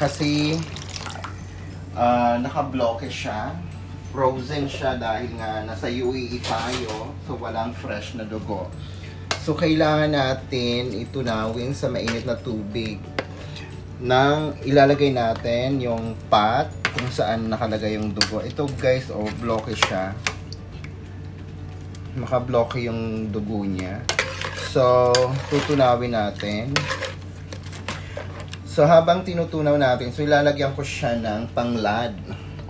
kasi ah, naka-block siya. Frozen siya dahil nga nasa UAE tayo, so walang fresh na dugo. So, kailangan natin itunawin sa mainit na tubig nang ilalagay natin yung pot kung saan nakalagay yung dugo. Ito guys, oh, bloke siya. Makabloke yung dugo niya. So, tutunawin natin. So, habang tinutunaw natin, so ilalagyan ko siya ng panglad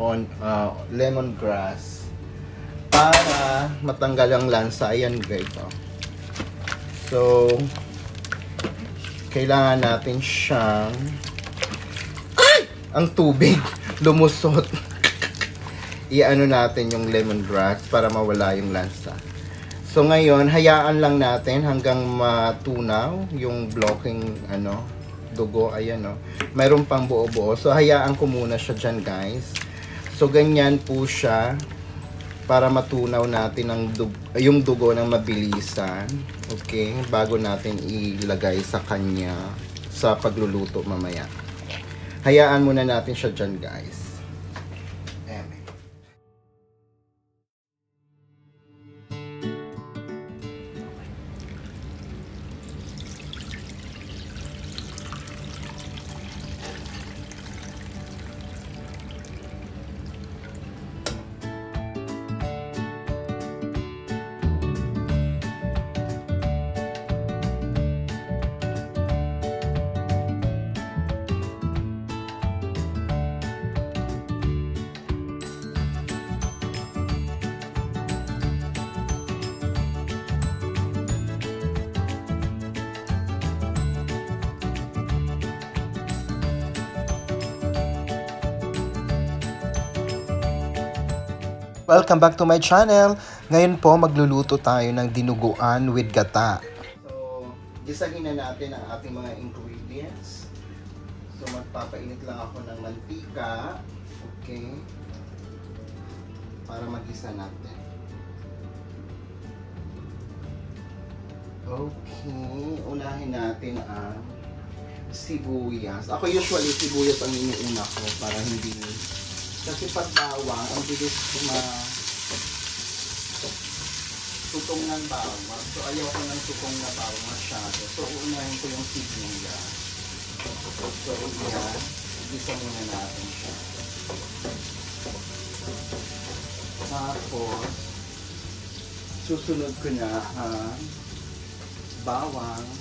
on uh, lemongrass para matanggal ang lansa. Ayan guys, oh. So, kailangan natin siyang ay! Ang tubig lumusot. Iano natin yung lemongrass para mawala yung lansa. So ngayon, hayaan lang natin hanggang matunaw yung blocking ano, dugo. Ayan no. Mayroon pang buo-buo. So hayaan ko muna siya dyan guys. So ganyan po siya para matunaw natin ang dug yung dugo ng mabilisan. Okay? Bago natin ilagay sa kanya sa pagluluto mamaya. Hayaan muna natin siya dyan guys. Welcome back to my channel. Ngayon po magluluto tayo ng dinuguan with gata. So, gisahin na natin ang ating mga ingredients. So, magpapainit lang ako ng mantika. Okay. Para magisa natin. Okay. Unahin natin ang sibuyas. Ako usually sibuyas ang iniuna ko para hindi kasi pag bawang, ang bilis ma tutong ng bawang. So ayaw ko ng tutong na bawang masyado. So uunahin ko yung sibuyas. So yan, isa muna natin siya. Tapos, susunod ko na ang bawang.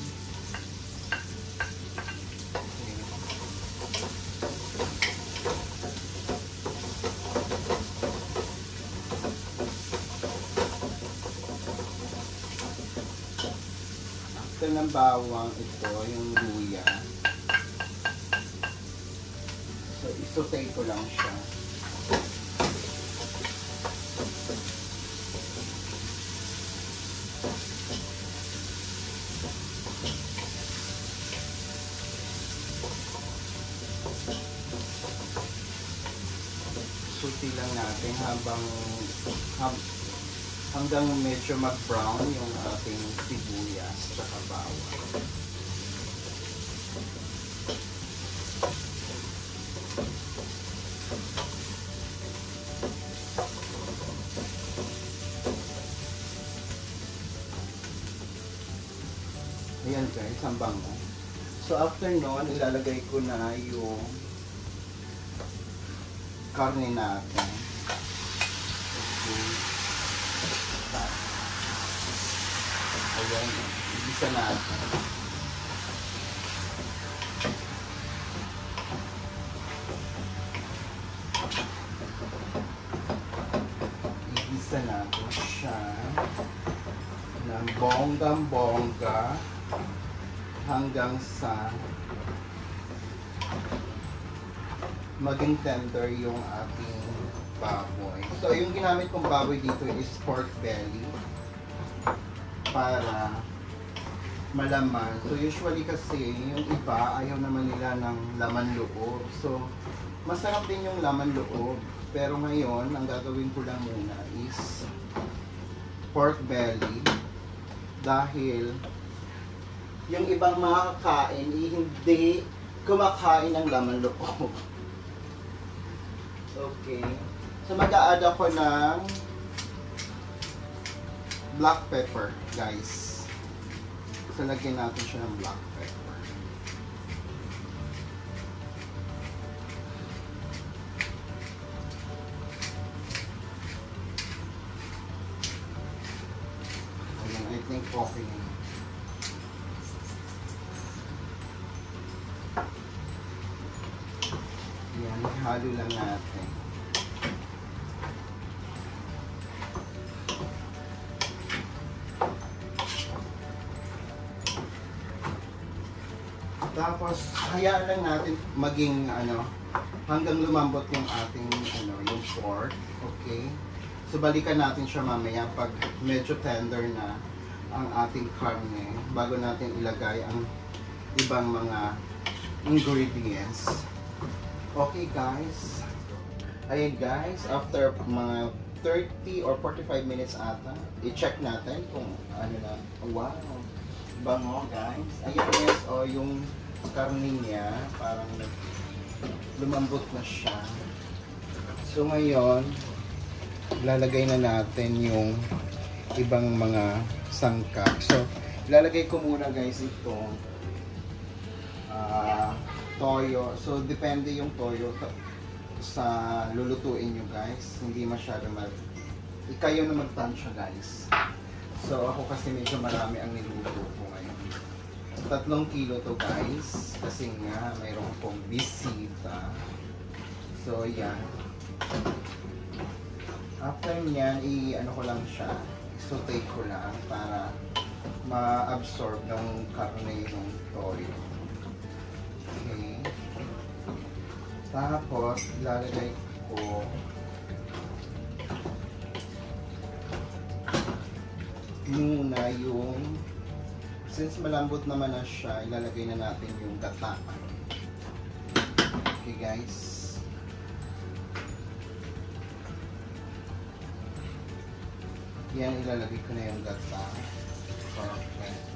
Ng bawang, ito yung luya. So, isotay ko lang siya. Suti lang natin habang hab, hanggang medyo mag-brown yung ating sibuyas tsaka after nun, ilalagay ko na yung karne natin. Okay. Ayan, isa natin. Igisa natin siya ng bonggang-bongga hanggang sa maging tender yung ating baboy. So, yung ginamit kong baboy dito is pork belly para malaman. So, usually kasi yung iba ayaw naman nila ng laman loob. So, masarap din yung laman loob. Pero ngayon, ang gagawin ko lang muna is pork belly dahil yung ibang makakain, hindi kumakain ng laman loob. Okay. So mag-a-add ng black pepper, guys. So lagyan natin siya ng black pepper. Ayan, I think okay. Yun. Yan, halo lang natin. Tapos, hayaan lang natin maging, ano, hanggang lumambot yung ating, ano, yung pork. Okay? So, balikan natin siya mamaya pag medyo tender na ang ating karne bago natin ilagay ang ibang mga ingredients. Okay guys. Ayun guys, after mga 30 or 45 minutes ata, i-check natin kung ano na. Wow! Bango guys. Ayan guys, o yung karne niya, parang lumambot na siya. So ngayon, lalagay na natin yung ibang mga sangkap. So, lalagay ko muna guys ito ah toyo. So, depende yung toyo sa lulutuin nyo guys. Hindi masyado mag... Ikayo na magtansya guys. So, ako kasi medyo marami ang niluto ko ngayon. Tatlong kilo to guys. Kasi nga, mayroon akong bisita. So, yan. After niyan, i-ano ko lang siya. Saute ko lang para ma-absorb ng karne yung toyo. Okay. Tapos, ilalagay ko muna yung since malambot naman na siya, ilalagay na natin yung gata. Okay guys. Yan, ilalagay ko na yung gata. Okay.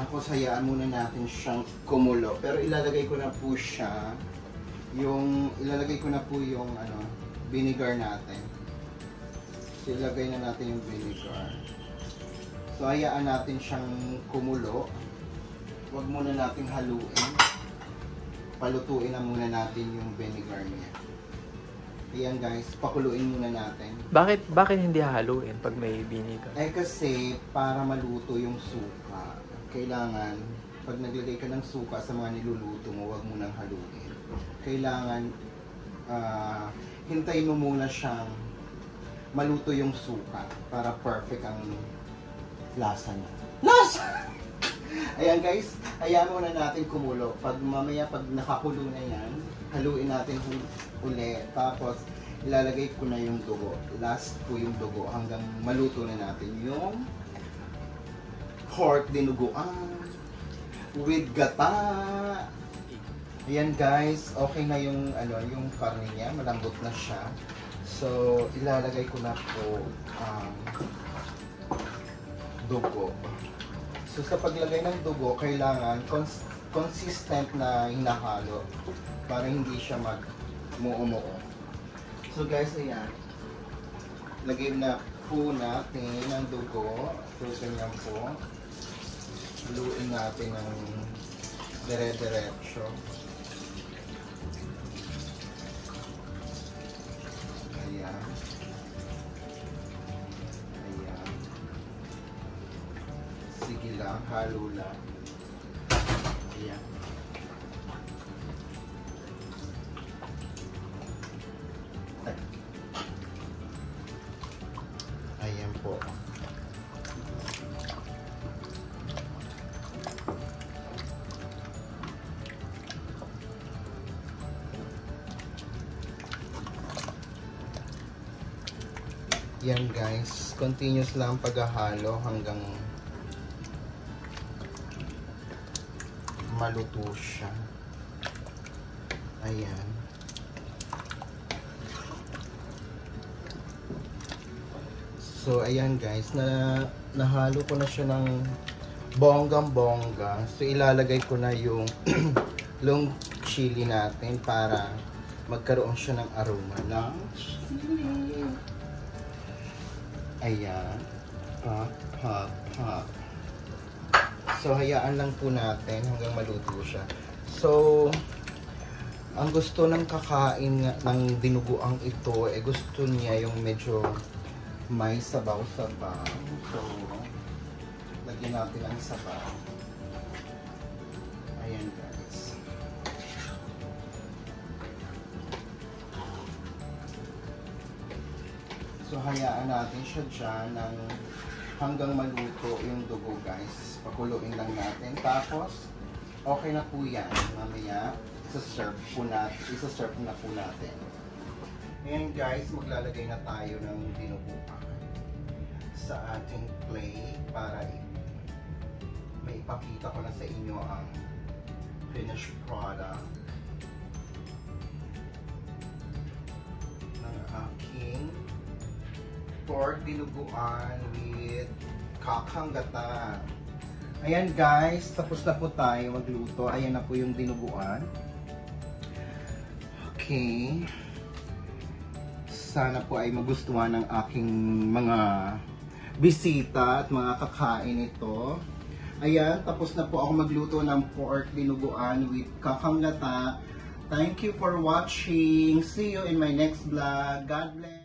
Tapos hayaan muna natin siyang kumulo. Pero ilalagay ko na po siya yung ilalagay ko na po yung ano vinegar natin. So ilagay na natin yung vinegar. So hayaan natin siyang kumulo. Huwag muna nating haluin. Palutuin na muna natin yung vinegar niya. Ayan guys, pakuluin muna natin. Bakit bakit hindi haluin pag may vinegar? Eh kasi para maluto yung suka, kailangan pag naglagay ka ng suka sa mga niluluto mo, wag mo nang haluin. Kailangan ah, hintayin mo muna siyang maluto yung suka para perfect ang lasa niya. Lasa! Ayan guys, hayaan muna natin kumulo. Pag mamaya pag nakakulo na yan, haluin natin uli. Tapos ilalagay ko na yung dugo. Last ko yung dugo hanggang maluto na natin yung pork dinuguan with gata. Ayan guys, okay na yung ano, yung karne niya, malambot na siya. So, ilalagay ko na po ang dugo. So, sa paglagay ng dugo, kailangan cons- consistent na hinahalo para hindi siya mag muumuo. So guys, ayan. Lagay na po natin ang dugo. So, ganyan po. Haluin natin ng dire-diretso. Ayan. Ayan. Sige lang, halo lang. Ayan. Guys, continuous lang ang paghahalo hanggang maluto siya. Ayan. So, ayan guys, na nahalo ko na siya ng bonggang bongga. So, ilalagay ko na yung long chili natin para magkaroon siya ng aroma ng chili. Ayan. Pop, pop, pop. So, hayaan lang po natin hanggang maluto siya. So, ang gusto ng kakain ng dinuguang ito, eh gusto niya yung medyo may sabaw-sabaw. So, lagyan natin ang sabaw. Ayan guys. So, hayaan natin siya dyan ng hanggang maluto yung dugo guys. Pakuluin lang natin. Tapos, okay na po yan. Mamaya, isa-serve po natin. Isa-serve na po natin. Ngayon guys, maglalagay na tayo ng dinuguan sa ating plate para may ipakita ko na sa inyo ang finished product ng aking pork dinuguan with kakanggata. Ayan guys, tapos na po tayo magluto. Ayan na po yung dinuguan. Okay. Sana po ay magustuhan ng aking mga bisita at mga kakain ito. Ayan, tapos na po ako magluto ng pork dinuguan with kakanggata. Thank you for watching. See you in my next vlog. God bless.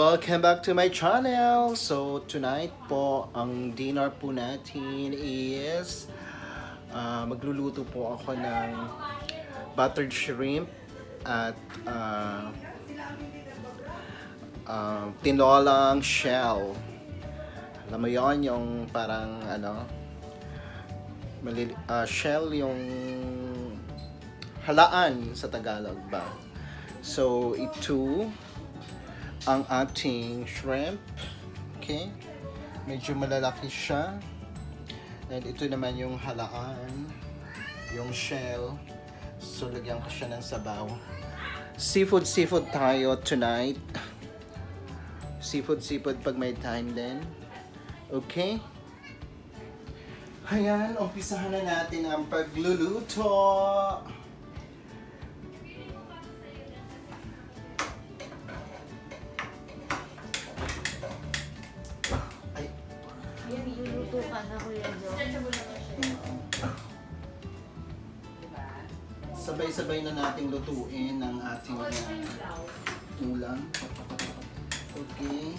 Welcome back to my channel. So tonight po ang dinner po natin is ah, magluluto po ako ng buttered shrimp at ah, ah, tinolang shell. Alam mo yon yung parang ano shell yung halaan sa Tagalog ba. So ito ang ating shrimp. Okay? Medyo malalaki siya. And ito naman yung halaan, yung shell. So, lagyan ko siya ng sabaw. Seafood, seafood tayo tonight. Seafood, seafood pag may time din. Okay? Ayan, umpisahan na natin ang pagluluto. Sabay-sabay na nating lutuin ang ating uh, ulam. Okay.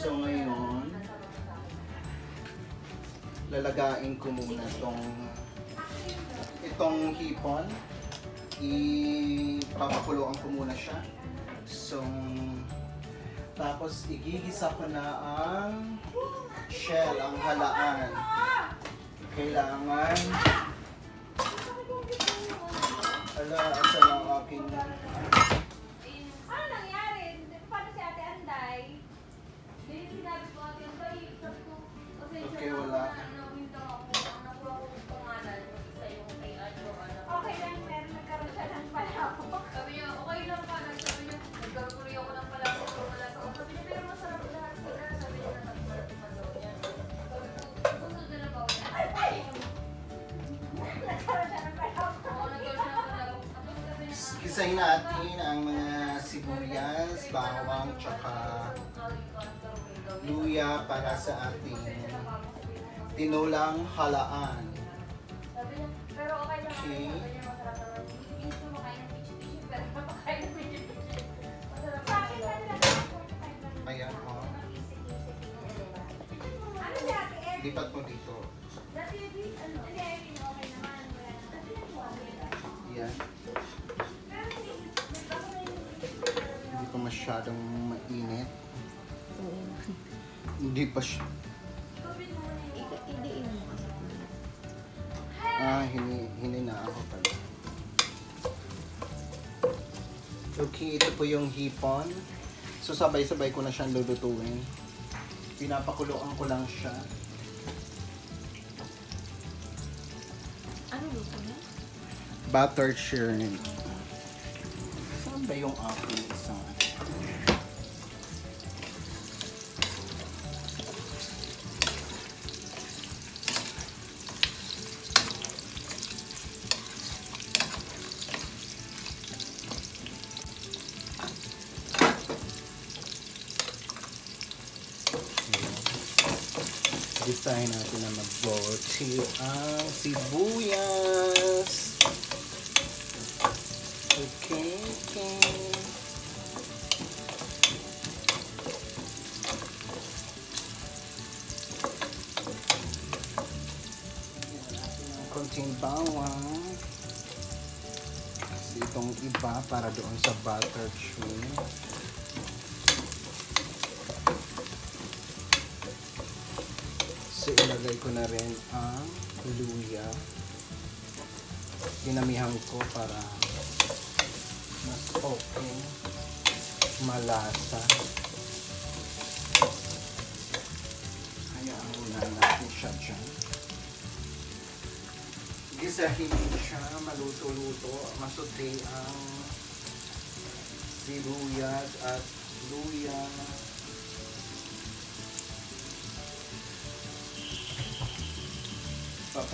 So ngayon, lalagain ko muna itong itong hipon. Ipapakuloan ko muna siya. So, tapos igigisa ko na ang shell, ang halaan. Kailangan Ala, asa lang aking... Ano nangyari? Paano si Ate Anday? Hindi sinabi ko Ate Anday, Okay, wala. Bawang, tsaka luya para sa ating tinulang halaan. Okay lang. Okay. Sabi niya, masarap masyadong mainit. Oo. Hindi pa siya. Idiin mo kasi. Ah, hini, hini na ako pala. Okay, ito po yung hipon. So, sabay-sabay ko na siyang lulutuin. Pinapakuluan ko lang siya. Ano luto na? Buttered shrimp. Saan ba yung aking isang? Ang sibuyas. Okay, okay. Lagyan natin ng konting bawang. Kasi itong iba para doon sa butter shrimp. So, ilagay ko na rin ang luya. Dinamihan ko para mas okay, malasa. Hayaan muna natin siya dyan. Gisahin siya, maluto-luto, masuti ang sibuyas at luya.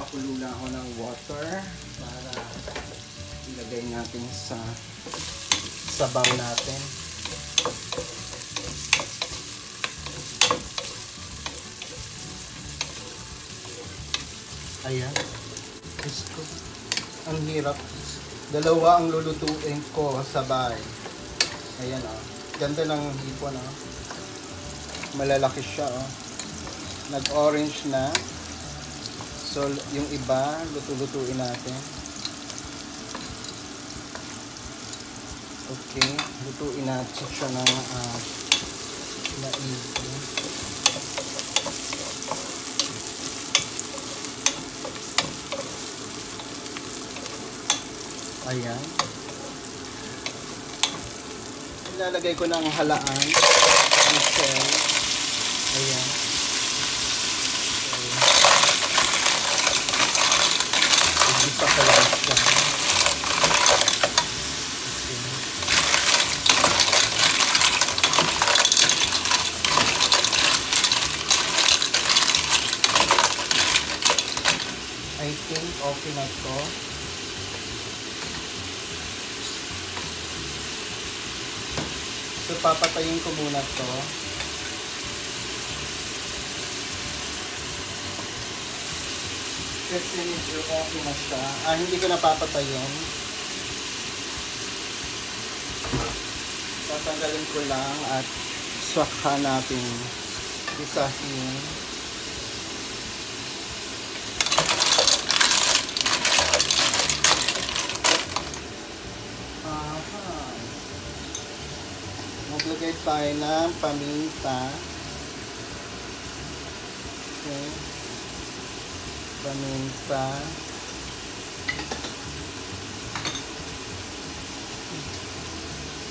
Papakulo lang ako ng water para ilagay natin sa sabaw natin. Ayan. Diyos ko. Ang hirap. Dalawa ang lulutuin ko sabay. Ayan ah. Ganda ng hipon ah. Malalaki siya ah. Nag-orange na. So, yung iba, luto-lutuin natin. Okay, lutuin natin siya ng uh, naigi. Ayan. Ilalagay ko ng halaan. Ang shell. Ayan. Igisa ko lang siya. Okay. I think okay na to. So, papatayin ko muna to. Kasi medyo okay na siya. Ah, hindi ko napapatayin. Tatanggalin ko lang at saka natin isahin. Tayo ng paminta. Okay. Paminta.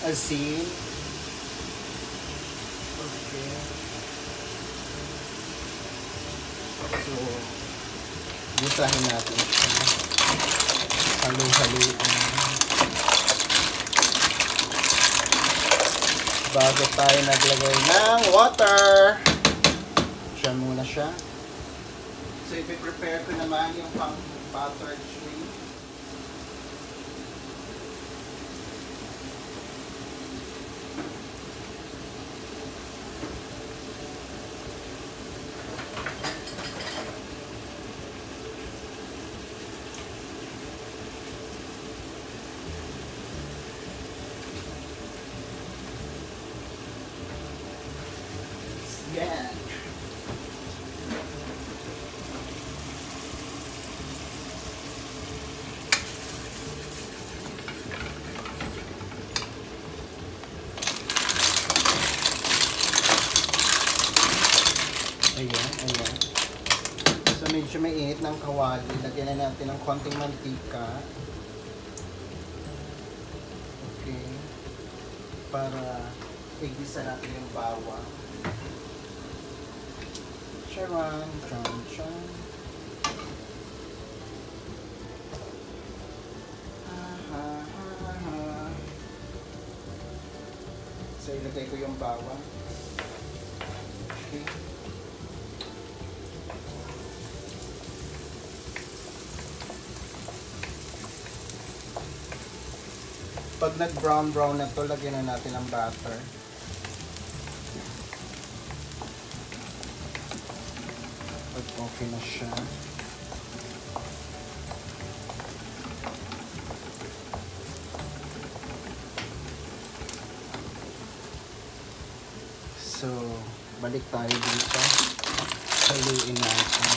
Asin. Okay. So, gisahin natin. Bago tayo naglagay ng water. Siya muna siya. So, ipiprepare ko naman yung pang buttered shrimp. Yan. medyo mainit ng kawali. Lagyan na natin ng konting mantika. Okay. Para igisa natin yung bawang. Ha, ha, ha. So, ilagay ko yung bawang. Pag nag-brown brown na to, lagyan na natin ang butter. Pag okay na siya. So, balik tayo dito. Haluin natin.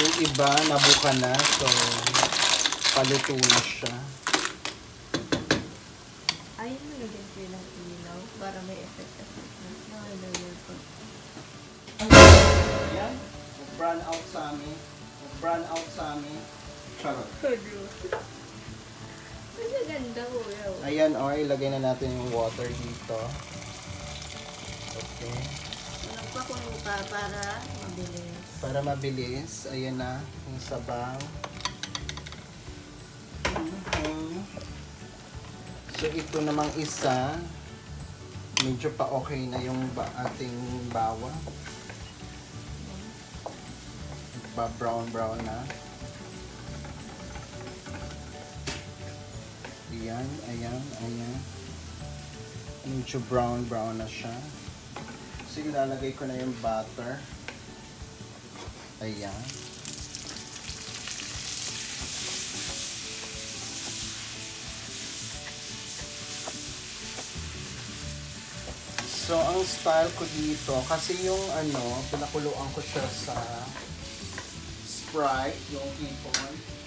Yung iba, nabuka na. So, paluto na siya. Charot. Mas ganda ko yaw. Ayan, o. ilagay na natin yung water dito. Okay. Walang pa para mabilis. Para mabilis. Ayan na. Yung sabaw. Mhm. So, ito namang isa. Medyo pa okay na yung ba ating bawa. Ba brown brown na. Ayan, ayan, ayan. Medyo brown brown na siya. So, ilalagay ko na yung butter. Ayan. So, ang style ko dito, kasi yung ano, pinakuluan ko siya sa Sprite, yung hipon.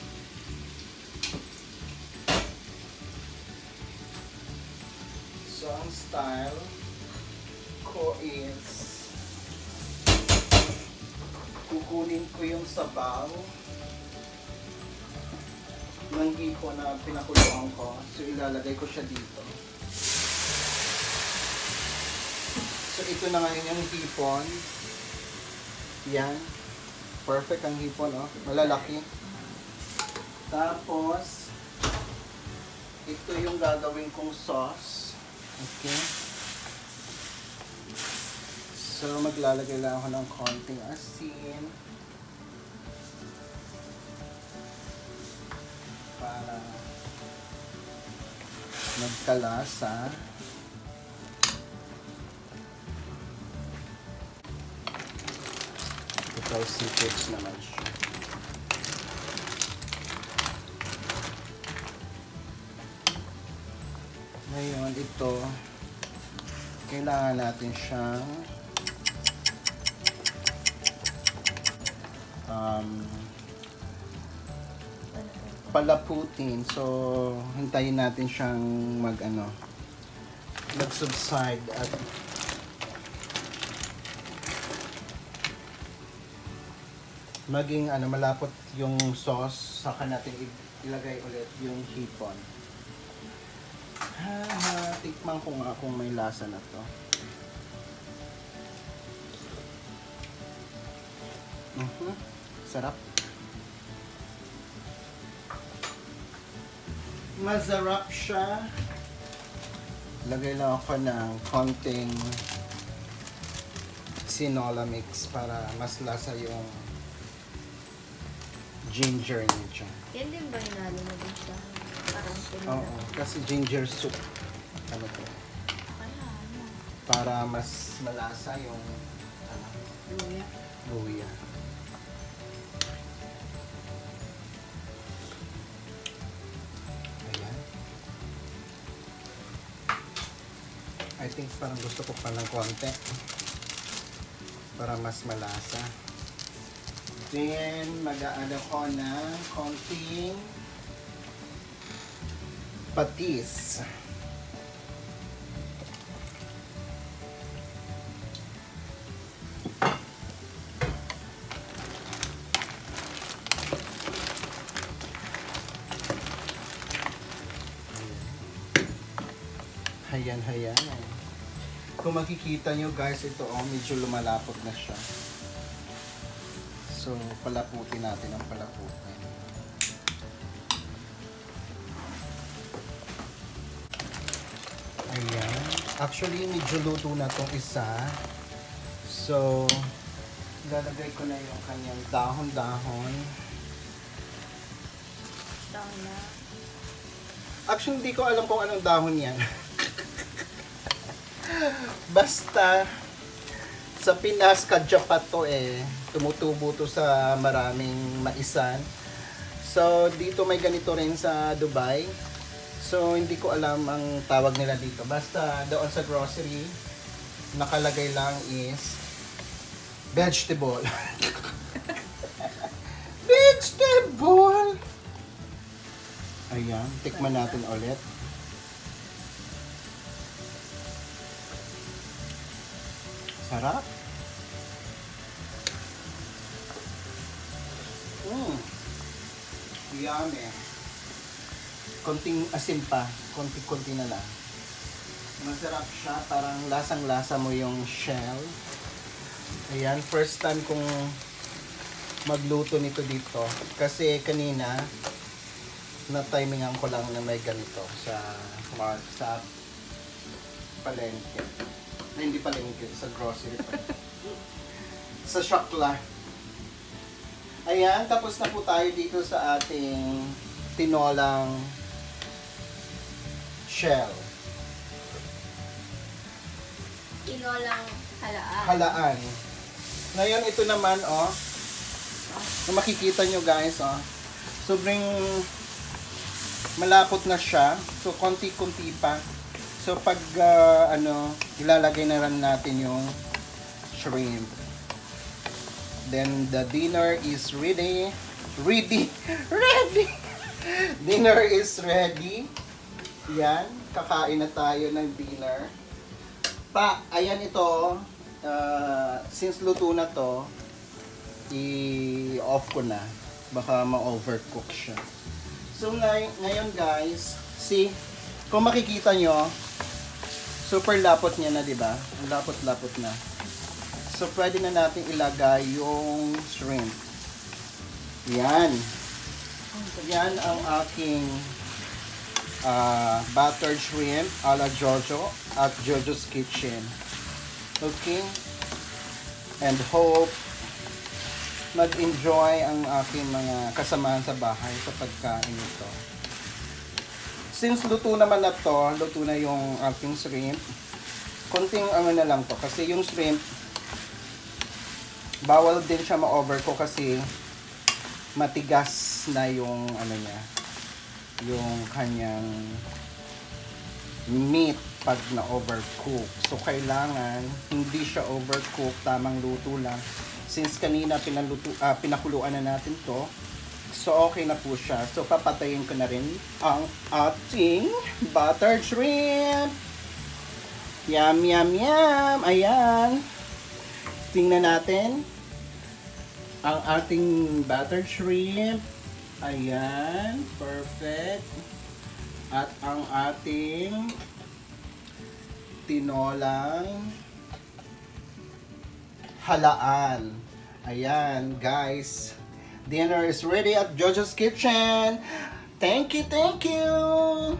Ang style ko is kukunin ko yung sabaw ng hipon na pinakuluan ko. So, ilalagay ko siya dito. So, ito na ngayon yung hipon. Yan. Perfect ang hipon, oh. Malalaki. Tapos, ito yung gagawin kong sauce. Okay. So, maglalagay lang ako ng konting asin. Para magkalasa. Ito seafoods naman siya. Ngayon, ito, kailangan natin siyang um, palaputin. So, hintayin natin siyang mag, ano, mag-subside at maging ano malapot yung sauce saka natin ilagay ulit yung hipon. Ha, ha, tikman ko nga kung may lasa na to. Mhm. Sarap. Masarap siya. Lagay lang ako ng konting sinola mix para mas lasa yung ginger niya. Yan din ba inalo na din siya? Parang. Oo, kasi ginger soup. Ano to? Para mas malasa yung ano, Luya. luya. Ayan. I think parang gusto ko pa ng konti. Para mas malasa. Then, mag-aano ko ng konting patis. Hayan, hayan. Kung makikita nyo guys, ito oh, medyo lumalapot na siya. So, palaputin natin ang palaputin. Actually, medyo luto na tong isa. So, lalagay ko na yung kanyang dahon-dahon. Down na. Actually, hindi ko alam kung anong dahon yan. Basta, sa Pinas, kadyapat to eh. Tumutubo to sa maraming maisan. So, dito may ganito rin sa Dubai. So, hindi ko alam ang tawag nila dito. Basta, doon sa grocery, nakalagay lang is vegetable. vegetable! Ayan, tikman natin ulit. Sarap. Mmm. Yummy. Konting asin pa. Konti-konti na lang. Masarap siya. Parang lasang-lasa mo yung shell. Ayan, first time kong magluto nito dito. Kasi kanina, na-timingan ko lang na may ganito sa mark sa palengke. Ay, hindi palengke, sa grocery pa. sa Shakla. Ayan, tapos na po tayo dito sa ating tinolang shell. Tinolang halaan. Halaan. Ngayon, ito naman, oh. Kung makikita nyo guys, oh. Sobrang malapot na siya. So, konti-kunti pa. So, pag, ah, ano, ilalagay na rin natin yung shrimp. Then, the dinner is ready. Ready! Ready! dinner is ready. Yan. Kakain na tayo ng dinner. Pa, ayan ito. ah, since luto na to, i-off ko na. Baka ma-overcook siya. So ngay ngayon guys, see, kung makikita nyo, super lapot niya na, di ba? Ang lapot-lapot na. So pwede na natin ilagay yung shrimp. Yan. Yan ang aking ah, buttered shrimp a la Jojo at Jojo's Kitchen. Okay? And hope mag-enjoy ang aking mga kasamahan sa bahay sa pagkain nito. Since luto naman na to, luto na yung aking shrimp, konting ano na lang to. Kasi yung shrimp, bawal din siya ma-overcook kasi matigas na yung ano niya, yung kanyang meat pag na-overcook. So, kailangan hindi siya overcook, tamang luto lang. Since kanina pinaluto, ah, pinakuluan na natin to, so okay na po siya. So, papatayin ko na rin ang ating buttered shrimp. Yum, yum, yum. Ayan. Tingnan natin ang ating buttered shrimp. Ayan. Perfect. At ang ating tinolang halaan. Ayan, guys. Dinner is ready at Jojo's Kitchen. Thank you, thank you.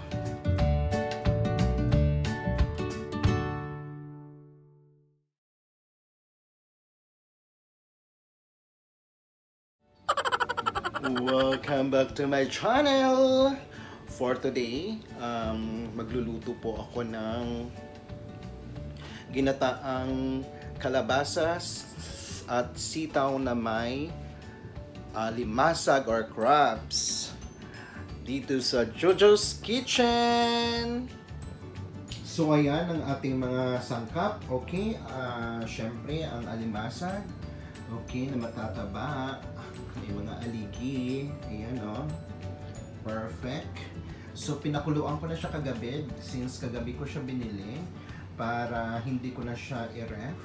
Welcome back to my channel. For today, um, magluluto po ako ng ginataang kalabasas at sitaw na may ah, limasag or crabs dito sa Jojo's Kitchen. So ayan ang ating mga sangkap. Okay, ah syempre ang alimasag. Okay, na matataba. May mga aligi. Ayan o. Perfect. So pinakuluan ko na siya kagabi since kagabi ko siya binili para hindi ko na siya i-ref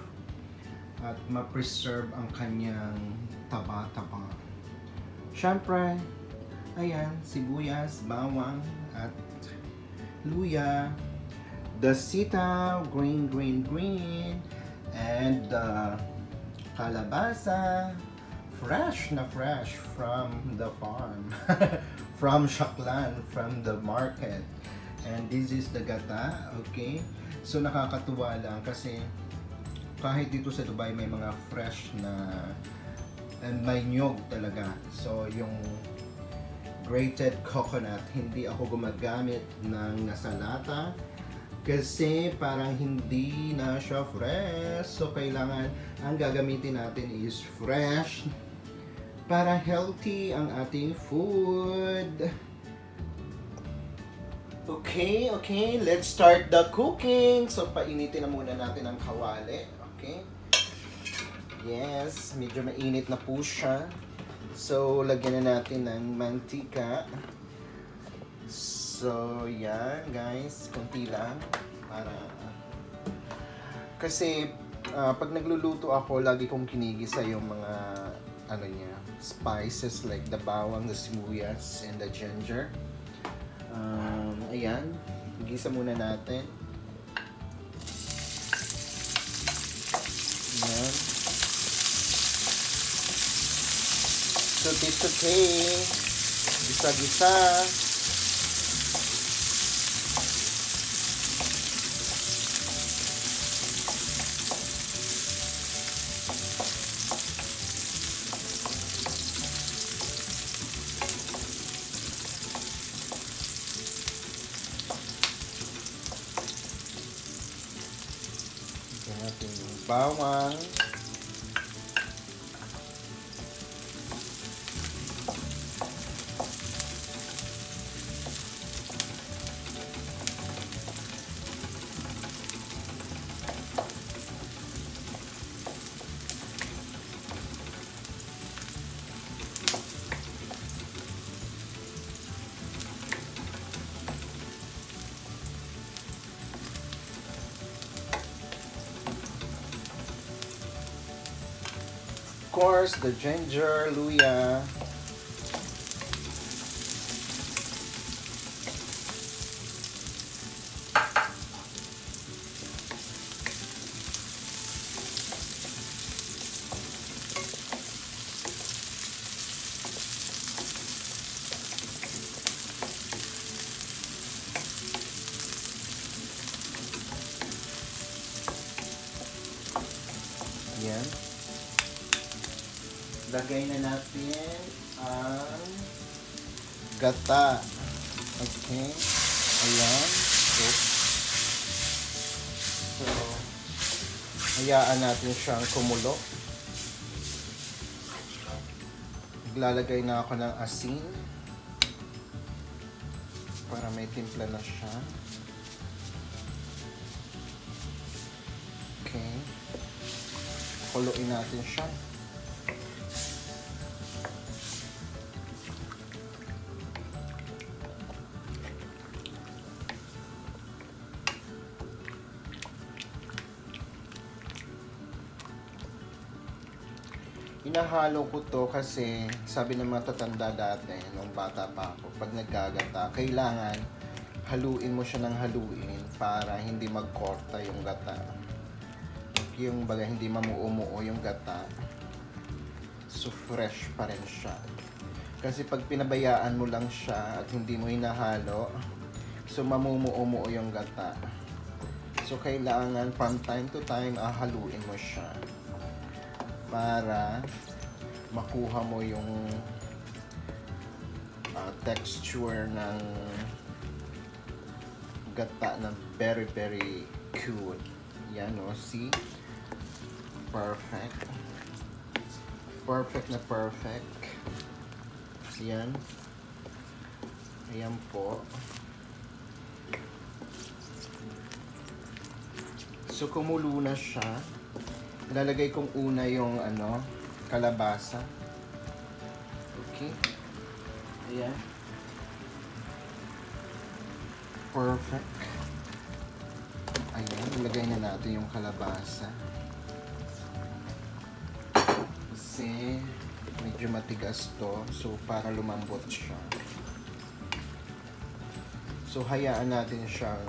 at ma-preserve ang kanyang taba-taba. Siyempre, ayan, sibuyas, bawang, at luya. the sitaw, green, green, green, and the kalabasa, fresh na fresh from the farm, from Shaklan, from the market. And this is the gata, okay? So nakakatuwa lang kasi kahit dito sa Dubai may mga fresh na and may nyog talaga. So yung grated coconut, hindi ako gumagamit ng nasa lata kasi parang hindi na siya fresh. So kailangan ang gagamitin natin is fresh para healthy ang ating food. Okay, okay, let's start the cooking. So painitin na muna natin ang kawali. Okay? Yes, medyo mainit na po siya. So, lagyan na natin ng mantika. So, yan guys. Kunti lang. Para... Kasi, ah, pag nagluluto ako, lagi kong kinigisa yung mga ano niya, spices like the bawang, the sibuyas, and the ginger. Um, ayan. Gisa muna natin. Ayan. Suti-suti. Gisa-gisa. Lagyan natin yung the ginger, luya. Hayaan natin siyang kumulo. Naglalagay na ako ng asin para may timpla na siya. Okay. Kuluin natin siya. Inahalo ko to kasi sabi ng mga tatanda dati nung bata pa ako, pag naggagata, kailangan haluin mo siya ng haluin para hindi magkorta yung gata. Yung baga hindi mamuumuo yung gata. So fresh pa rin siya. Kasi pag pinabayaan mo lang siya at hindi mo hinahalo, so mamumuo yung gata. So kailangan from time to time ahaluin mo siya para makuha mo yung ah, texture ng gata na very very good. Yan o, see? Perfect. Perfect na perfect. Yan. Ayan po. So, kumulo na siya. Lalagay kong una yung ano, kalabasa. Okay. Ayan. Perfect. Ayan, ilagay na natin yung kalabasa. Kasi medyo matigas to. So, para lumambot siya. So, hayaan natin siyang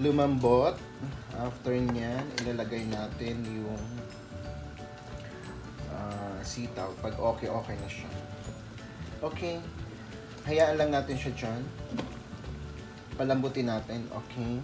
lumambot. After nyan, ilalagay natin yung ah, sitaw pag okay-okay na siya. Okay. Hayaan lang natin siya dyan. Palambutin natin. Okay.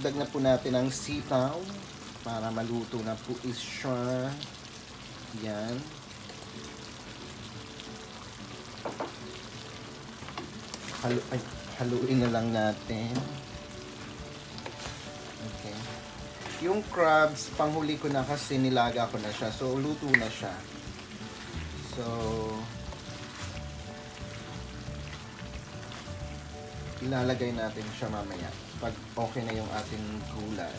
Idagdag na po natin ang sitaw para maluto na po is siya. Yan. Halu ay, haluin na lang natin. Okay. Yung crabs, panghuli ko na kasi nilaga ko na siya. So, luto na siya. So, ilalagay natin siya mamaya pag okay na yung ating gulay.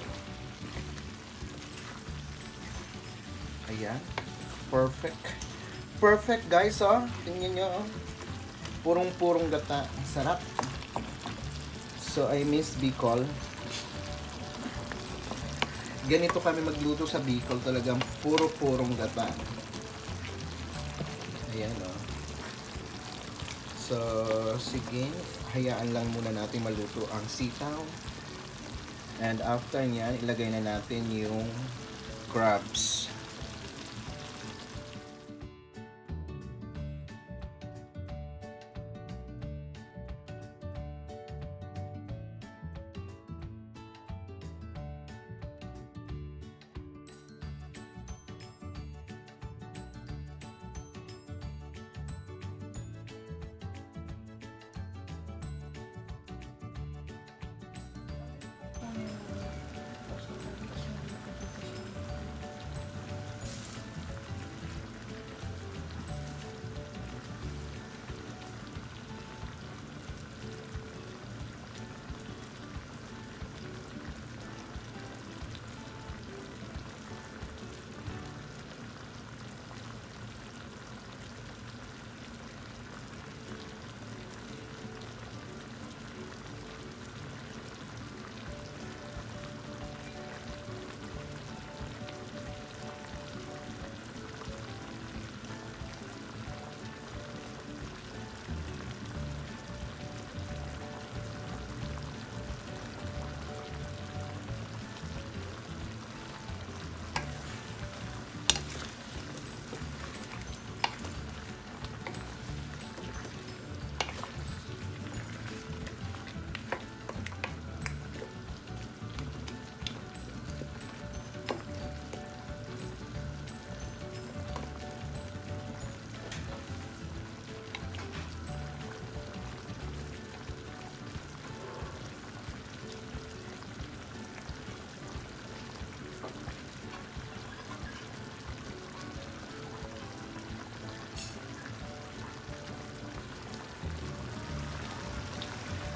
Ayan. Perfect. Perfect guys, oh. Tingnan nyo, oh. Purong-purong gata. Ang sarap. So, I miss Bicol. Ganito kami magluto sa Bicol. Talagang puro-purong gata. Ayan, oh. So, sige, hayaan lang muna natin maluto ang sitaw. And after nyan, ilagay na natin yung crabs.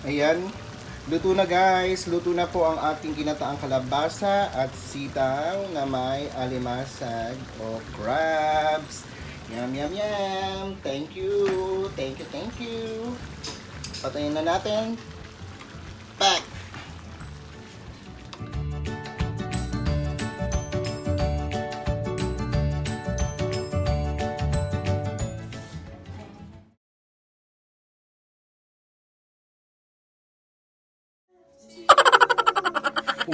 Ayan, luto na guys. Luto na po ang ating ginataang kalabasa at sitaw na may alimasag o crabs. Yum, yum, yum. Thank you. Thank you, thank you. Patayin na natin.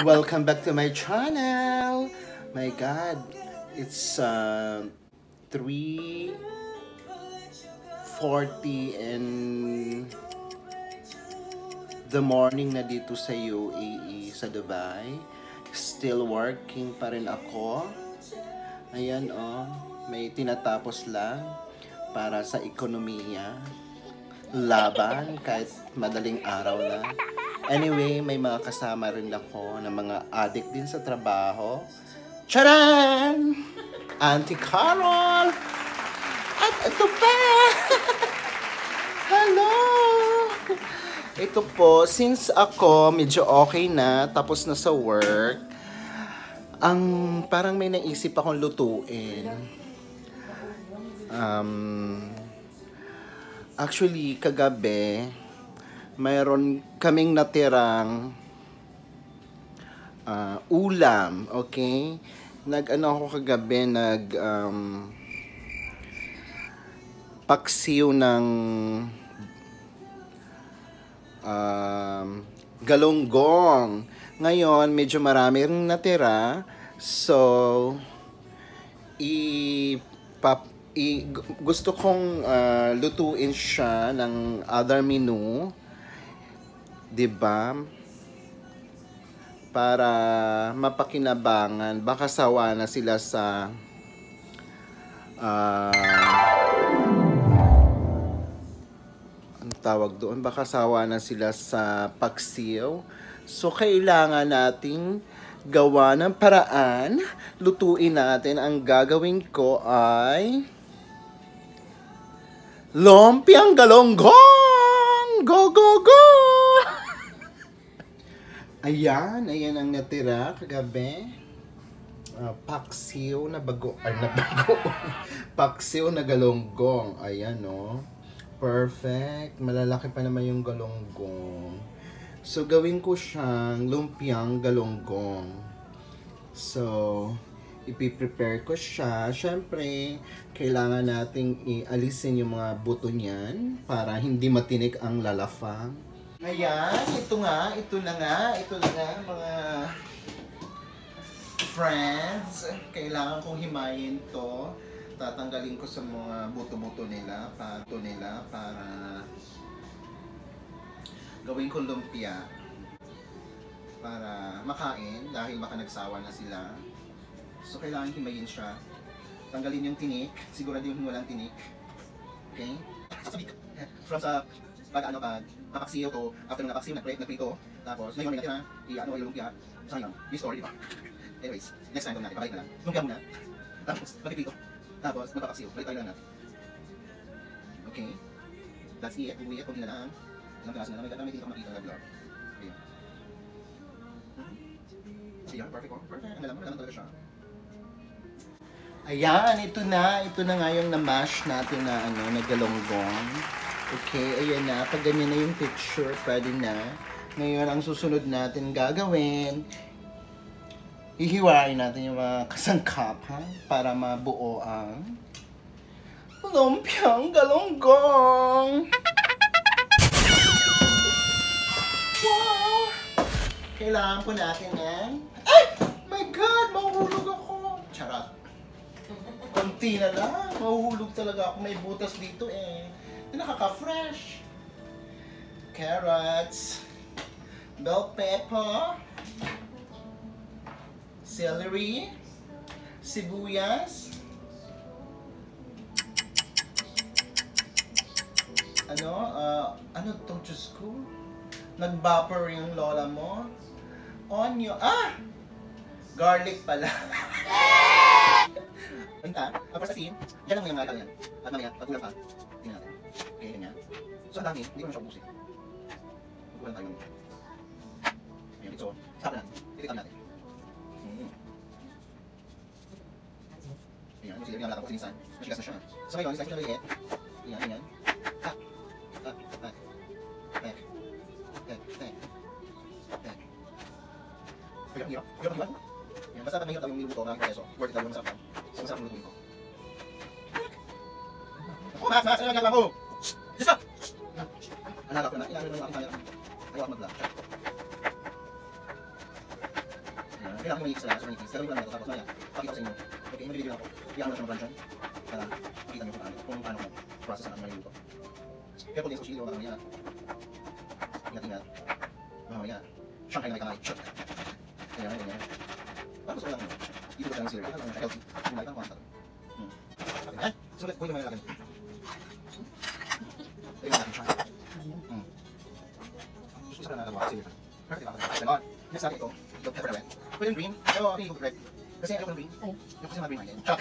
Welcome back to my channel. My God, it's uh, 3:40 in the morning na dito sa UAE, sa Dubai. Still working pa rin ako. Ayan oh, may tinatapos lang. para sa ekonomiya. Laban kahit madaling araw na. Anyway, may mga kasama rin ako na mga addict din sa trabaho. Charan! Auntie Carol! At ito pa! Hello! Ito po, since ako medyo okay na, tapos na sa work, ang parang may naisip akong lutuin. Um, actually, kagabi, mayroon kaming natirang ah, ulam, okay? Nag-ano ako kagabi, nag um, paksiw ng um, galonggong. Ngayon, medyo marami rin natira. So, i, pap, i gu- gusto kong ah, lutuin siya ng other menu. 'Di ba? Para mapakinabangan. Baka sawa na sila sa ah ang tawag doon, baka sawa na sila sa paksiw. So, kailangan nating gawa ng paraan. Lutuin natin. Ang gagawin ko ay... Lompiang galonggong! Go, go, go! Ayan, ayan ang natira kagabi. Ah, paksiw na bago, ay na bago. paksiw na galonggong. Ayan, no. Perfect. Malalaki pa naman yung galonggong. So, gawin ko siyang lumpiang galonggong. So, ipiprepare ko siya. Siyempre, kailangan nating ialisin yung mga buto niyan para hindi matinik ang lalafang. Ayan, ito nga, ito na nga, ito na nga, mga friends. Kailangan kong himayin to. Tatanggalin ko sa mga buto-buto nila, pato nila, para gawin ko lumpia para makain dahil baka nagsawa na sila. So, kailangan himayin siya. Tanggalin yung tinik. Sigurado yung walang tinik. Okay? From sa pag ano pag napaksiyo to, after nung napaksiyo, nag-prito, nag-prito, tapos ngayon may natira, i-ano yung lumpia, sayang, yung story, di ba? Anyways, next time gawin natin, pabalik na lang. Lumpia muna, tapos mag-prito, tapos magpapaksiyo, balik tayo lang natin. Okay? That's it, kunti na lang. Ilang klase na lang, may may dito ka makita na vlog. Ayan. Mhm. Ayan, perfect oh. Perfect. Ang alam mo, alam talaga siya. Ayan, ito na. Ito na nga yung na-mash natin na ano, na galonggong. Okay, ayan na. Pag ganyan na yung picture, pwede na. Ngayon, ang susunod natin gagawin, hihiwain natin yung mga kasangkapan para mabuo ang lumpiang galonggong. Wow! Kailangan po natin ng... Ay! My God! Mahuhulog ako! Charot. Konti na lang. Mahuhulog talaga ako. May butas dito eh. Nakaka-fresh. Carrots. Bell pepper. Celery. Sibuyas. Ano? ah, ano to, Diyos ko? Nag-vapor yung lola mo. Onion. Ah! Garlic pala. Ayun ka. Tapos sa lang mo yung mga yan. At mamaya, pag ulam ka, tingnan natin. Okay, ganyan. So, ang dami, hindi ko na siya ubusin. Magkulang tayo ng... Ayan, so, stop na. Titikam natin. Mm. Ayan, yung sila, pinalata ko sa sinisan. Masigas na siya. So, ngayon, slice ko na maliit. Ayan, ayan. Ah! Ah! Ah! Eh. Eh. Eh. Eh. Hirap, hirap. Hirap, hirap. Yan, basta pag mahirap daw yung niluto ng peso, worth it daw yung masarap. So, masarap yung lutuin ko. Ako, Max, Max, ano ang ginagawa Ko manigis na, so manigis. Gagawin ko lang ito, tapos maya, pakita ko sa inyo. Okay, magbibigyan ako. Iyan ko lang siya mag-run dyan. Para makita niyo kung paano, kung paano process ang aking maluluto. Careful din sa kuchilyo, baka mamaya. Ingat, ingat. Baka mamaya. Shanghai na may kamay. Shot. Ayan, ayan. Tapos wala naman. Dito ko sa ng sili. Ano healthy. Hindi ko red. Kasi ayoko ng green. Ayun. Ayoko kasi mga green. Chop.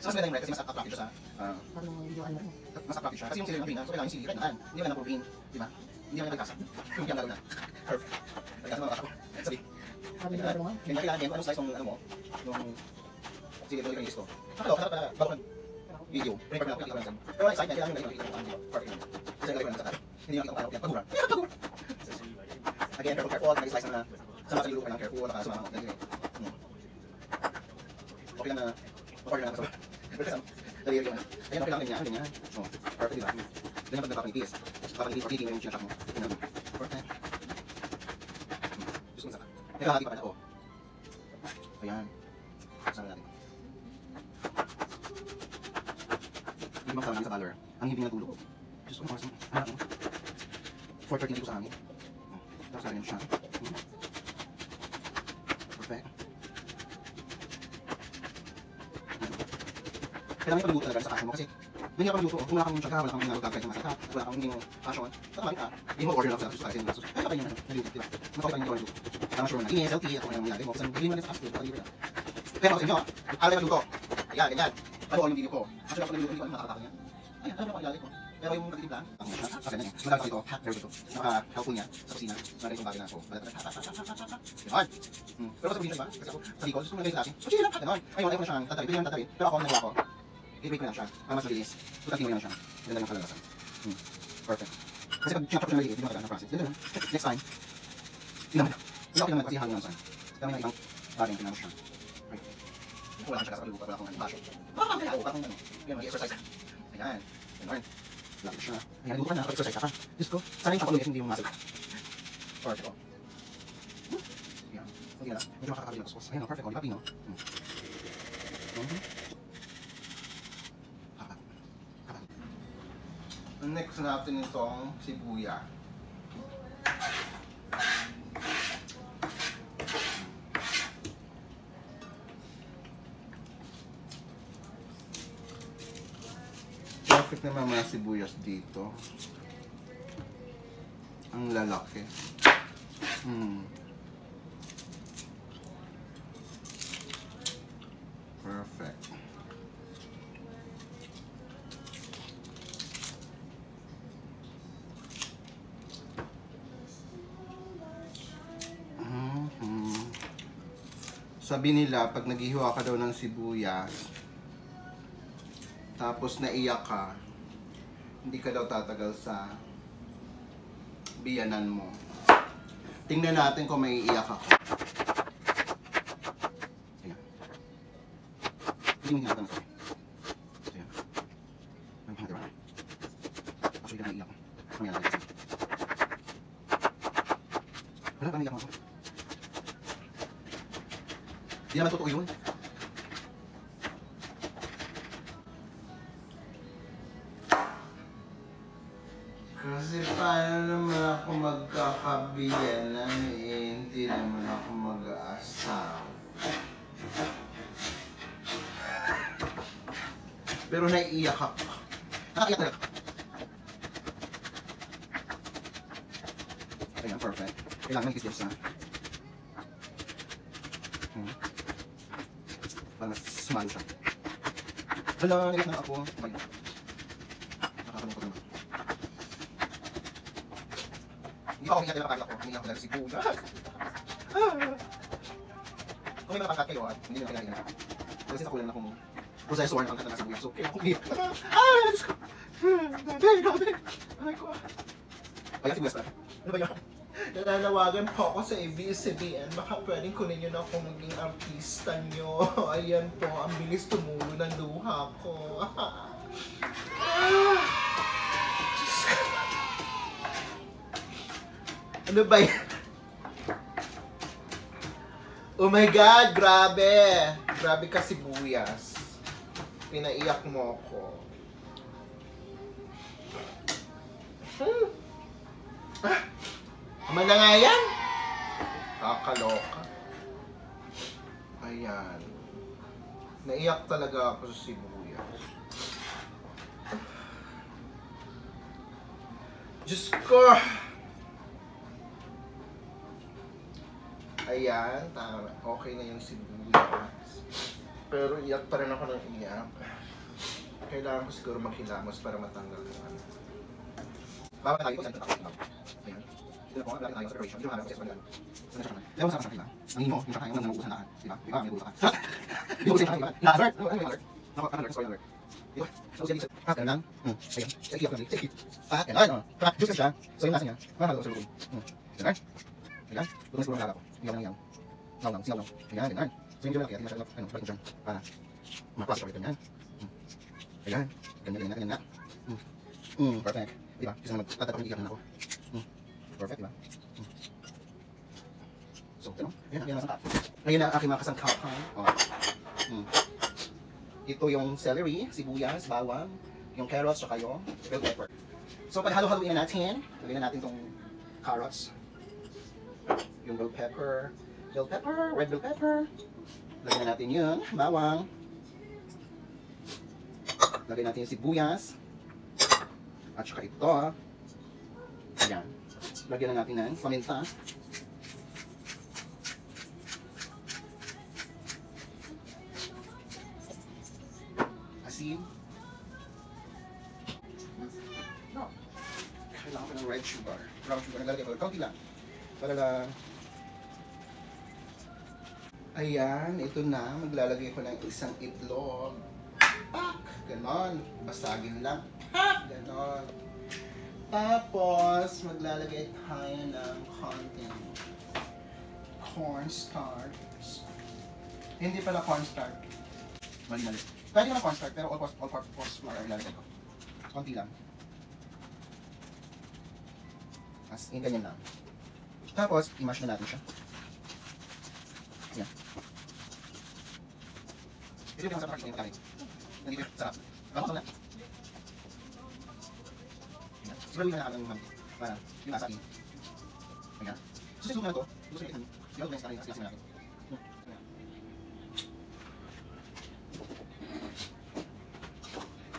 So mas maganda yung red kasi mas attractive siya sa ah, Parang yung ano mo. mas attractive siya. Kasi yung sili ng green, so kailangan yung sili red naman. Hindi naman po green. Di ba? Hindi naman nagkasa. Yung kaya gagawin na. Perfect. Nagkasa mga kasama. Sabi. Sabi ni Baro nga. Kaya kailangan yan. Anong size ng ano mo? Yung sili ito yung gusto. Nakalaw, hanap na bago ng video. Prepare na ako, hindi ko lang Pero ang excitement, kailangan yung nakikita ko ang. Perfect. Kasi nalagay ko lang sa tayo. Hindi nakikita ko paano yan. Pagura. Pagura. Again, careful, careful. Nag-slice na na. Sa mga salilo ka lang, careful. Naka sa mga ganyan. Hmm. Okay na. Okay lang na. Pero kasi, dali yun. Ayan, okay lang ganyan. Ganyan. Oh, perfect, di ba? Ganyan pag nagpapanitis. Papanitis, or titing yung sinashock mo. Ganyan. Perfect. Hmm. Gusto mo sa Nagkahati pa pala ako. Ayan. Kasama natin. Hindi ba kasama sa color? Ang hindi nga tulog. Diyos ko, mo. Anak mo. 4.30 dito sa amin. Oh, Tapos ganyan siya. Hmm. Kailangan yung pagluto talaga sa passion mo kasi hindi ka pagluto. Kung wala kang tsaga, wala kang ginagawa kahit masarap, wala kang hindi mo passion, tama ka. Hindi mo order lang sa gusto kasi gusto. Ay, kapag yun, nalimutan, di ba? Makakita niyo yung Tama sure na. Ines, LT, ako na yung nilagay mo. Kasi hindi mo na sa hospital, pag-deliver na. Pero sa inyo, alam yung luto. Ayan, ganyan. Ano yung video ko? Actually, ako nagluto, hindi ko alam nakakata niya. Ayan, alam ang ilalagay ko. Pero yung nagtitip lang, ako siya, sa ganyan. Magagamit ko ito, hack, very good. Napaka-helpful niya sa kusina. Meron itong bagay na ako. Balat na, Ganon. Hmm. Pero sa kusina, diba? Kasi ako, sa Bicol, gusto ko nagay sa akin. So, chill lang, ganon. Ngayon, ayaw na siyang tatabi. Pili lang tatabi. Pero ako, nagawa ko. I-break ko lang siya. Para mas mabilis. Tutatihin mo lang siya. Ganda lang kalalasan. Hmm. Perfect. Kasi pag sinapok siya na maliit, hindi mo kagana process. Ganda lang. Next time. Hindi naman. Hindi okay naman kasi hangin lang saan. Kami na ibang bagay kinamo siya. Right. Wala kang siya sa kalupa, wala akong ano, basyo. Baka kaya ako, akong ano. Yan, mag-exercise. Ayan. Ganon. Laki siya. Ayan, luto ka na, exercise ka. Diyos ko, sana yung chakulungit, hindi yung muscle. Perfect, oh. Hindi na. Medyo makakabili ng. Ayan, oh, perfect, oh. Di ba, Pino? Hmm. Mhm. Next natin itong sibuya. Perfect naman mga sibuyas dito. Ang lalaki. Hmm. Perfect. Sabi nila, pag naghihiwa ka daw ng sibuyas, tapos naiyak ka, hindi ka daw tatagal sa biyanan mo. Tingnan natin kung may iyak ako. Ayan. Hindi mo hinatan na Ayan. Ang mga diba? Actually, ka naiiyak ko. Mamaya natin kasi. Wala ba naiiyak mo ako? Hindi naman totoo yun. Hala, naiyak na ako. God. Nakakalungkot naman. Hindi pa ako umiyak, kailangan ako. Umiyak ko dahil si Buya. Kung may mga kayo at hindi nyo kailangan Kasi sa kulang na kung possessor ng pangkat na. So, kailangan kong umiyak. Ah! Diyos ko! Grabe, grabe! Aray ko. Ayan si Westa. Ano ba yun? Nananawagan po ako sa ABS-CBN. Baka pwedeng kunin nyo na ako maging artista nyo. Ayan po, ang bilis tumulo ng luha ko. Ah! Diyos ko. Ano ba yan? Oh my God, grabe! Grabe ka sibuyas. Pinaiyak mo ako. Hmm. Ah, tama na nga yan. Kakaloka. Ayan. Naiyak talaga ako sa sibuyas. Diyos ko! Ayan, tama. Okay na yung sibuyas. Pero iyak pa rin ako ng iyak. Kailangan ko siguro maghilamos para matanggal yung ano. Bawal tayo po sa ito. Ayan. Ito po, lagi tayo sa preparation. Ito na po sa pagkakalo. Ano siya naman? Ewan sa kasakit lang. Ang imo, yung mo nang ubusan na. Diba? Diba? May ubusan ka. Hindi ko kasi kakain. Na-alert! Ano yung alert? Ako, ano alert? Sorry, alert. Diba? Ah, ganun lang. Hmm. Ayan. Sige, iyak lang. Ah, ganun. Oh. Ah, juice na siya. So, yung lasa niya. Mahalo ko sa. Hmm. Ganun. Ayan. Doon siguro ang lala ko. Iyaw lang iyaw. Ngaw lang. Singaw lang. Ayan, ganun. So, yung ano, siya. Para ma-process ulit ganyan. Hmm. Ayan. Ganyan, ganyan, ganyan na. Hmm. Hmm, perfect. Diba? Kasi naman, tatatapin iyak na ako. Hmm. Perfect, diba? Hmm. So, ganun. Ayan, ayan, nasa Ngayon na ang aking mga kasangkapan. Oh. Hmm. Ito yung celery, sibuyas, bawang, yung carrots, saka yung bell pepper. So, paghalo-haluin na natin. Lagyan na natin itong carrots. Yung bell pepper, bell pepper, red bell pepper. Lagyan na natin yun, bawang. Lagyan natin yung sibuyas. At saka ito. Ayan. Lagyan na natin ng paminta. Asin. No. Kailangan ko ng red sugar. Brown sugar. Naglalagay ko. Kaunti lang. Para lang. Ayan, ito na. Maglalagay ko ng isang itlog. Pak! Ganon. Basagin lang. Pak! Ganon. Tapos, maglalagay tayo ng konting cornstarch. Hindi pala cornstarch. Mali Pwede naman cornstarch, pero all all purpose flour ang ilalagay ko. Konti lang. As in, ganyan lang. Tapos, i-mash na natin siya. Yan. Ito yung masarap yung kanin. Nandito yung sarap. Vamos na. Siguro na natin yung para yung nasa akin. Ayan. Sisubo na ito. Gusto nyo itin. Siguro yung sa akin. Kasi natin. Ayan.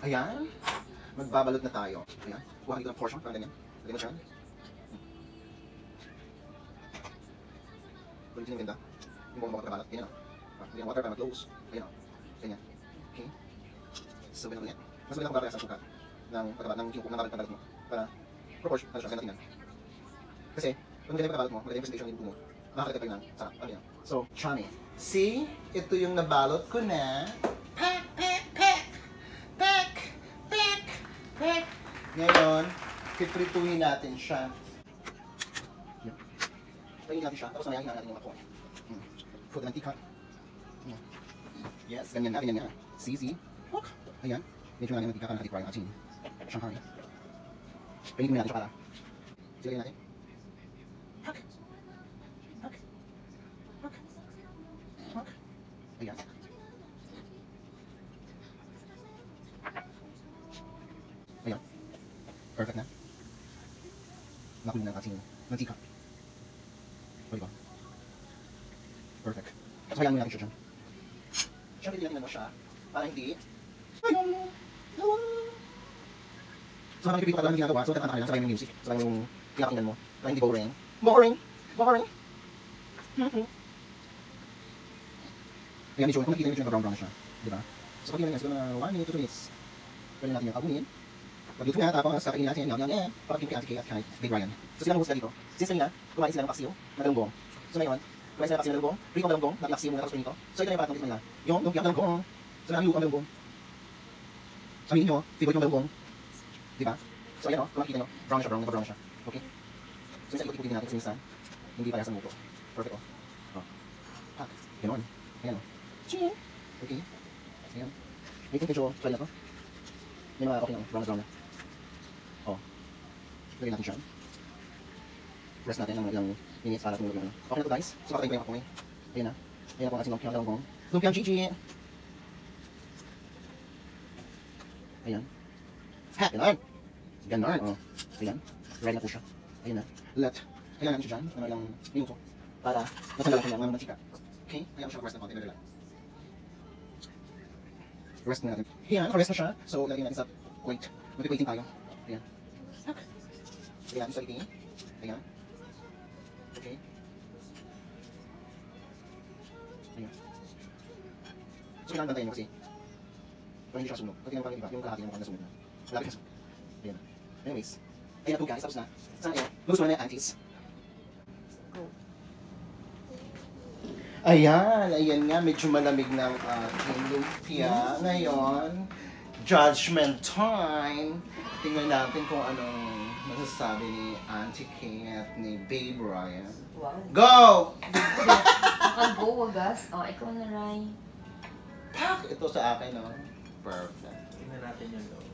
Ayan. Magbabalot na tayo. Ayan. Kuha dito ng portion. Parang ganyan. Lagyan mo siya. Pwede din yung ganda. Yung mga mga balat. Ganyan o. Lagyan ng water para mag-close. Ayan o. Ganyan. Okay. So, ganyan ulit. Mas maganda kung babaya sa suka ng pagkabalat ng kinukup ng balat mo. Para proportion. Ano siya? Ganyan tingnan. Kasi, kung ganyan pagkabalat mo, maganda yung presentation yung mo. Makakita pa yun ng sarap. Ano yan? So, chami. See? Ito yung nabalot ko na. Pack! Ngayon, piprituhin natin siya. Pahingin natin siya, tapos mamaya hinahin natin yung ako. Hmm. Food mantika. Hmm. Yes, ganyan na, ganyan na. See? Look. Ayan. Medyo natin mantika ka nakatipra yung ating Shanghai. Pahingin natin siya para. Silagay natin. Hak. Hak. Hak. Ayan. Ayan. Perfect na. Nakunin na ang ating mantika. O, diba? Perfect. So, hayaan mo natin siya dyan. Siyempre, tinatingnan mo siya para hindi... Ayun! Awa! So, habang ipipito ka lang ng ginagawa, so tatanta ka lang, sabay mo yung music, sabay mo yung pinakinggan mo, para hindi boring. Boring! Boring! Mhm. Ayan, medyo, kung nakikita nyo, medyo nag-brown-brown na siya. Diba? So, pag nga, siguro na 1 minute, 2 minutes, pwede natin yung kabunin. Ito nga, tapos kakainin natin, yan, yan, yan, para kay Ate Kay at kay Big Ryan. So, sila nahusga dito. Since kanina, kumain sila ng paksiw na dalunggong. So, ngayon, kumain sila ng paksiw na dalunggong, prito ang dalunggong, napiaksiw muna tapos pinito. So, ito na yung patong dito nila. Yung lumpia ang dalunggong. So, namin yung dalunggong. Sabihin nyo, favorite yung dalunggong. Diba? So, ayan o, kung makikita nyo, brown na siya, brown, naka-brown na. Okay? So, minsan ikot-ikutin natin kasi minsan, hindi pa sa muto. Perfect o. Oh. Pak. Ganon. Ayan o. Ching. Okay. Ayan. Think medyo try na to. May mga okay na, brown na brown na. Lagyan natin siya. Press natin ng ilang minutes para tumulog yung. Okay na to guys. So, kakatayin ko yung kapoy. Ayan na. Ayan na po ang ating lumpiang dalawang Lumpiang Gigi. Ayan. Ha! Ganon. Ganon. Oh. Ayan. Ready na po siya. Ayan na. Let. Kailangan natin siya dyan. Ano ilang minuto. Para nasandala siya ng mga mantika. Okay? Kaya mo siya rest na konti. Relax. Rest na natin. Ayan. Rest na siya. So, lagyan natin sa wait. Mag-waiting tayo. Ayan. Lagyan natin sa iting. Ayan. Okay. Ayan. So, kailangan bantayin mo kasi. Para hindi siya sunog. Pag tinawag iba, yung kalahati mo mukhang nasunog na. Malapit na sunog. Ayan na. Anyways. Ayan na to guys, tapos na. Sana ayan. Gusto na yung aunties. Ayan, ayan nga, medyo malamig ng ating lumpia ngayon. Judgment time. Tingnan natin kung anong masasabi ni Auntie King at ni Babe Ryan. Wow. Go! Naka-go, wagas. Oh, ikaw na, Rai. Pak! Ito sa akin, no? Perfect. Tingnan natin yung loob.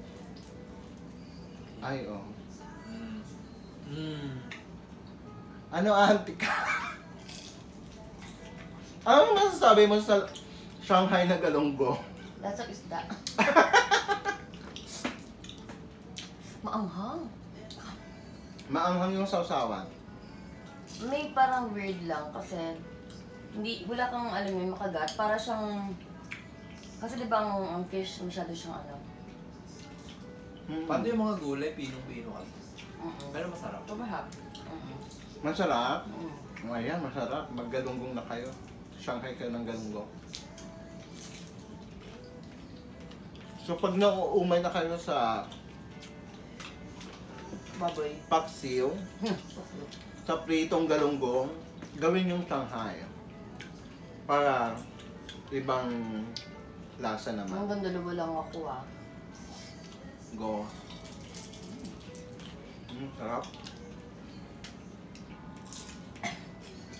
Ay, oh. Mm. Mm. Ano, Auntie ka? ano masasabi mo sa Shanghai na galunggo? That's ang isda. Maanghang. Maanghang yung sausawan. May parang weird lang kasi hindi, wala kang alam mo, makagat. Para siyang, kasi di ba ang, ang fish masyado siyang ano. Mm. Paano yung mga gulay, pinong-pino ka? Mm-mm. Pero masarap. Tumahap. Mm-mm. Masarap. Mm. Oh, ayan, masarap. Maggalunggong na kayo. Shanghai kayo ng galunggong. So, pag nauumay na kayo sa Baboy. paksiw, sa pritong galunggong, gawin yung Shanghai. Para ibang lasa naman. Hanggang dalawa lang ako ah. Go. Mm, sarap.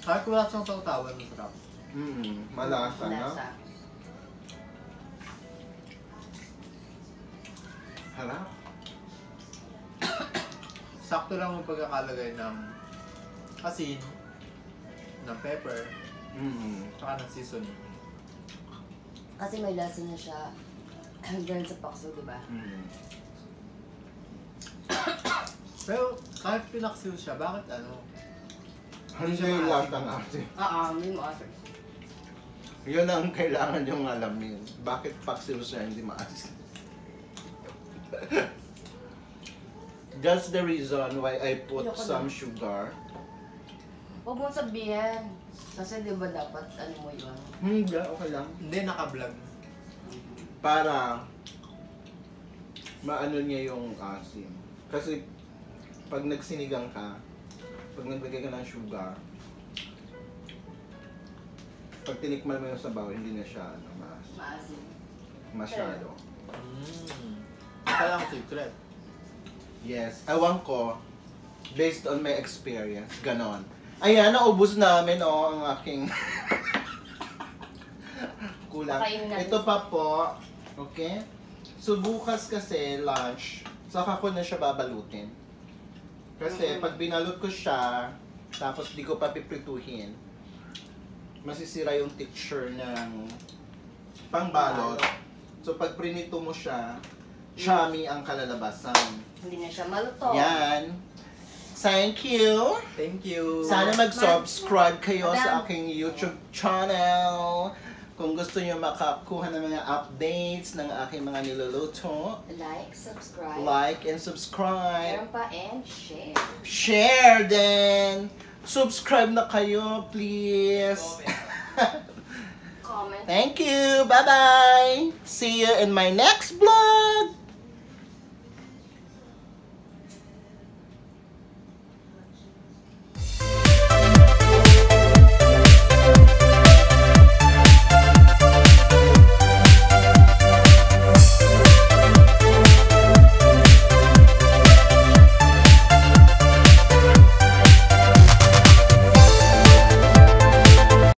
Kahit wala siyang sautawan, masarap. Mm, malasa na. Lasa. Harap. Sakto lang yung pagkakalagay ng asin, ng pepper, Mm. tsaka ng seasoning. Kasi may lasa na siya. Dahil sa pakso, di ba? Mm. Pero kahit pinaksiw siya, bakit ano? Ano yung lasa natin? Ah, ah, may maasim. Yun ang kailangan yung alamin. Bakit paksiw siya hindi maasim? That's the reason why I put Ayoko some na. sugar. Huwag mong sabihin. Kasi di ba dapat ano mo yun? Hindi, okay lang. Hindi, naka-vlog. Para maano niya yung asim. Kasi pag nagsinigang ka, pag naglagay ka ng sugar, pag tinikman mo yung sabaw, hindi na siya ano, mas, Maasim. masyado. Mm. Ito lang secret. Yes, ewan ko, based on my experience, ganon. Ayan, naubos namin oh, ang aking kulang. Ito pa po, okay? So bukas kasi lunch, saka ko na siya babalutin. Kasi Mhm. pag binalot ko siya, tapos di ko pa piprituhin, masisira yung texture ng pangbalot. So pag prinito mo siya, chummy ang kalalabasan. Hindi na siya maluto. Yan. Thank you. Thank you. Sana mag-subscribe kayo sa aking YouTube channel. Kung gusto niyo makakuha ng mga updates ng aking mga niluluto, Like, subscribe. like and subscribe. Meron pa and share. Share din. Subscribe na kayo, please. Comment. Thank you. Bye-bye. See you in my next vlog.